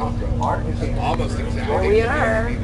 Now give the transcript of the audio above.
Almost exactly. Here we are.